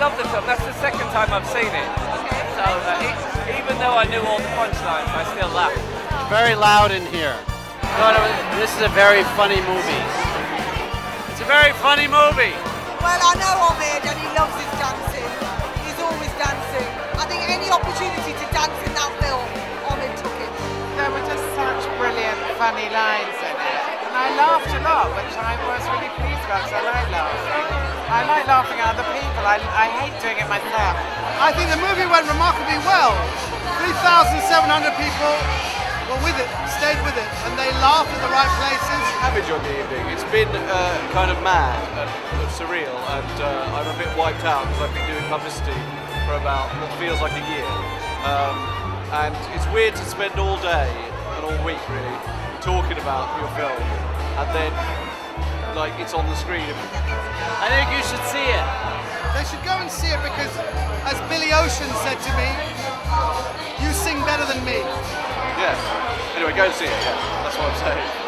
love the film. That's the second time I've seen it. So uh, even though I knew all the punchlines, I still laughed. Very loud in here. No, no, this is a very funny movie. It's a very funny movie. Well, I know Omid and he loves his dancing. He's always dancing. I think any opportunity to dance in that film, Omid took it. There were just such brilliant, funny lines in it. And I laughed a lot, which I was really pleased about because I like laughing. I like laughing at other people. I, I hate doing it myself. I think the movie went remarkably well. 3,700 people were with it, stayed with it, and they laughed at the right places. Cabbage on the evening. It's been uh, kind of mad and surreal, and uh, I'm a bit wiped out because I've been doing publicity for about what feels like a year. Um, and it's weird to spend all day and all week really talking about your film, and then like it's on the screen. I think you should see it. They should go and see it because, as Billy Ocean said to me, you sing better than me. Yeah. Anyway, go and see it. Yeah, that's what I'm saying.